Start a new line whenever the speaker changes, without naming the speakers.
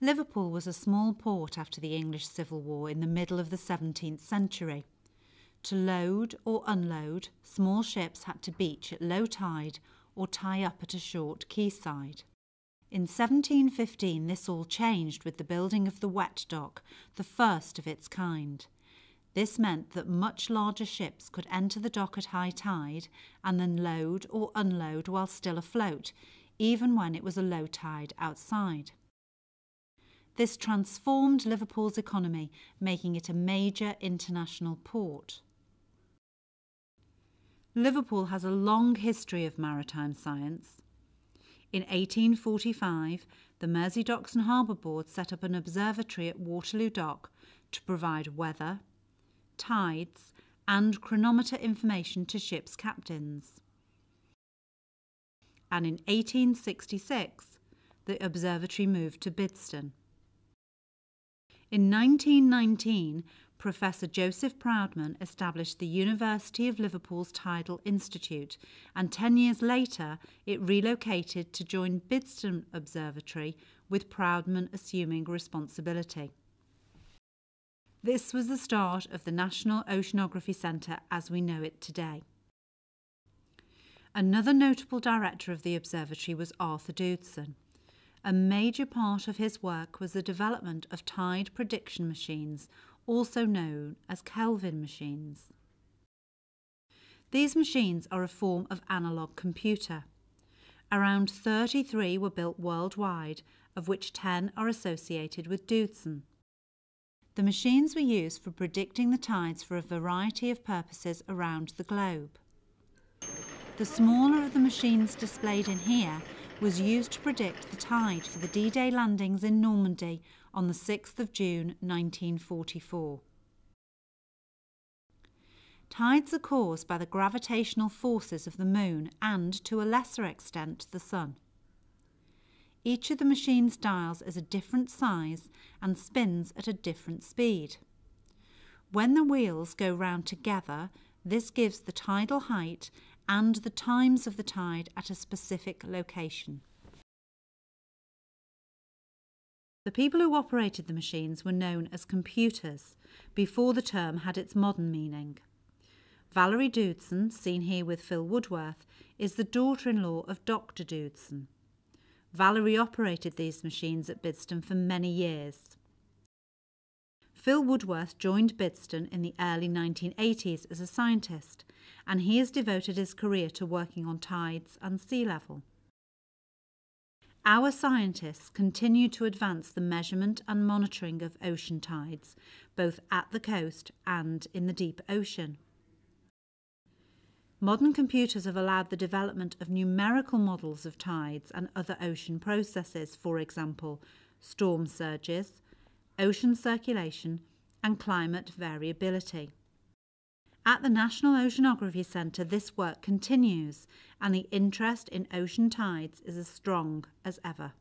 Liverpool was a small port after the English Civil War in the middle of the 17th century. To load or unload, small ships had to beach at low tide or tie up at a short quayside. In 1715, this all changed with the building of the wet dock, the first of its kind. This meant that much larger ships could enter the dock at high tide and then load or unload while still afloat, even when it was a low tide outside. This transformed Liverpool's economy, making it a major international port. Liverpool has a long history of maritime science. In 1845, the Mersey Docks and Harbour Board set up an observatory at Waterloo Dock to provide weather, tides, and chronometer information to ships' captains. And in 1866, the observatory moved to Bidston. In 1919, Professor Joseph Proudman established the University of Liverpool's Tidal Institute, and 10 years later it relocated to join Bidston Observatory, with Proudman assuming responsibility. This was the start of the National Oceanography Centre as we know it today. Another notable director of the observatory was Arthur Doodson. A major part of his work was the development of tide prediction machines, also known as Kelvin machines. These machines are a form of analogue computer. Around 33 were built worldwide, of which 10 are associated with Doodson. The machines were used for predicting the tides for a variety of purposes around the globe. The smaller of the machines displayed in here was used to predict the tide for the D-Day landings in Normandy on the 6th of June 1944. Tides are caused by the gravitational forces of the moon and, to a lesser extent, the sun. Each of the machine's dials is a different size and spins at a different speed. When the wheels go round together, this gives the tidal height and the times of the tide at a specific location. The people who operated the machines were known as computers before the term had its modern meaning. Valerie Doodson, seen here with Phil Woodworth, is the daughter-in-law of Dr. Doodson. Valerie operated these machines at Bidston for many years. Phil Woodworth joined Bidston in the early 1980s as a scientist, and he has devoted his career to working on tides and sea level. Our scientists continue to advance the measurement and monitoring of ocean tides, both at the coast and in the deep ocean. Modern computers have allowed the development of numerical models of tides and other ocean processes, for example, storm surges, ocean circulation, and climate variability. At the National Oceanography Centre, this work continues, and the interest in ocean tides is as strong as ever.